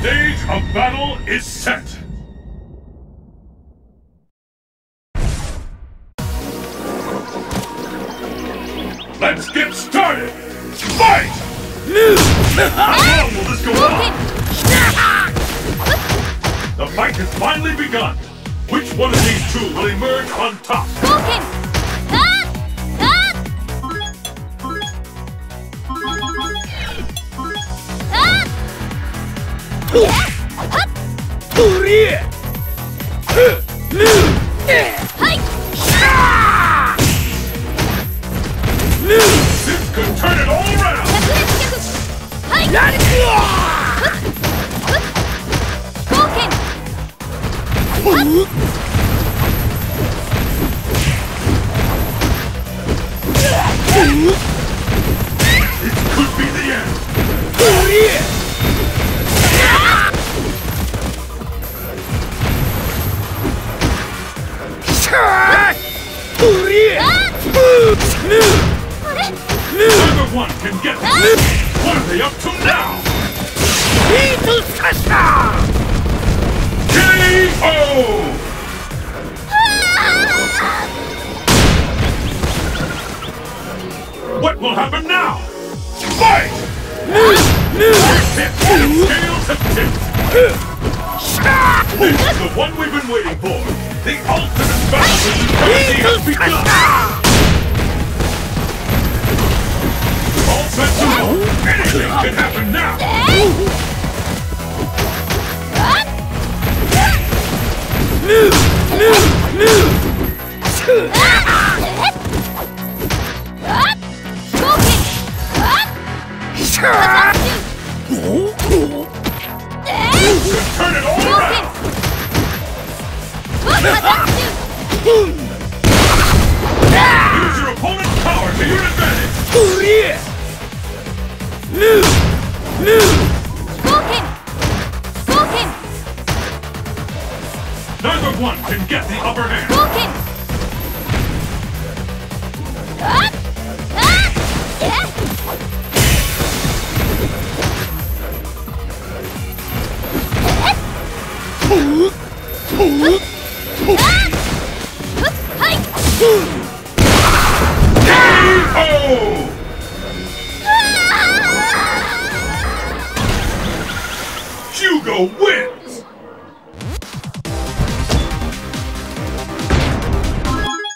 stage of battle is set. Let's get started! Fight! How long will this go on? The fight has finally begun. Which one of these two will emerge on top? Vulcan! Huh? Neither one can get it. What are they up to now? What will happen now? Fight! This is the one we've been waiting for! The ultimate battle has begun! To go! Anything can happen now! Turn it all around! Use your opponent's power to your advantage! Vulcan! Vulcan! Neither one can get the upper hand! Vulcan! Ah! Ah! Yeah! ah! Hugo wins!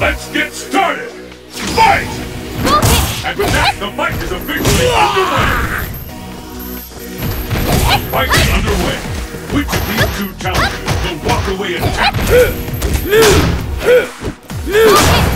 Let's get started! Fight! And with that, the fight is officially underway! The fight is underway! Which of these two challengers will walk away intact? Nice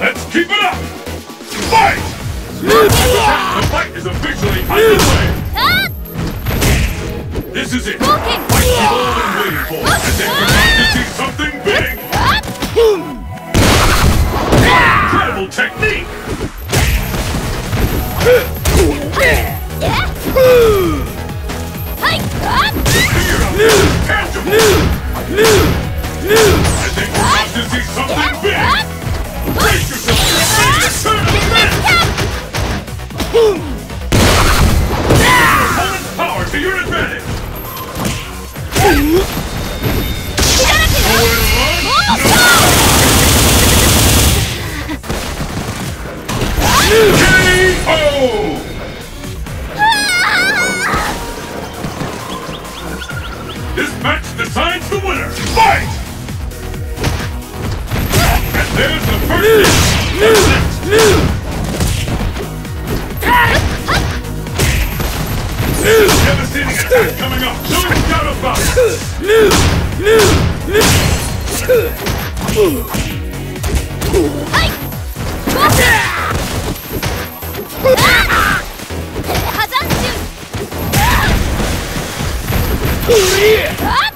Let's keep it up! Fight! The fight is officially underway! This is it! Fight you've all been waiting for! And then to see something big! Oh! This match decides the winner! Fight! And there's the first move! Move! Move! Devastating attack coming up! No doubt about it! Move! Move! Move! 努力。